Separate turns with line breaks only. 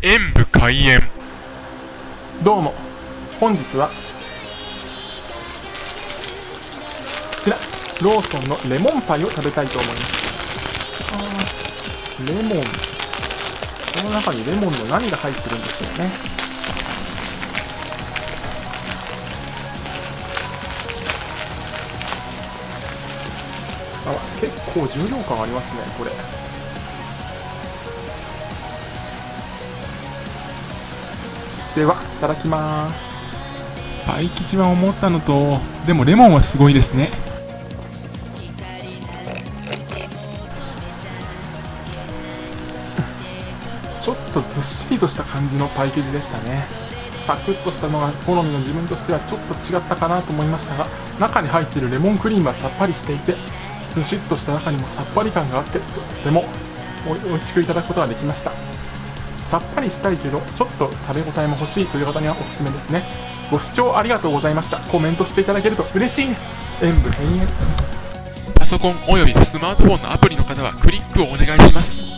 演武開演。
どうも。本日はこちらローソンのレモンパイを食べたいと思います。レモン。この中にレモンの何が入ってるんでしょうね。あ結構重量感ありますねこれではいただきます。
パイ生地は思ったのとでもレモンはすごいですね。
ちょっとずっしりとした感じのパイ生地でしたね。サクッとしたのが好みの自分としてはちょっと違ったかなと思いましたが中に入っているレモンクリームはさっぱりしていてずしっとした中にもさっぱり感があってとてもお美味しくいただくことができましたさっぱりしたいけどちょっと食べ応えも欲しいという方にはおすすめですね。ご視聴ありがとうございました。コメントしていただけると嬉しいです。演武延々
パソコンおよびスマートフォンのアプリの方はクリックをお願いします。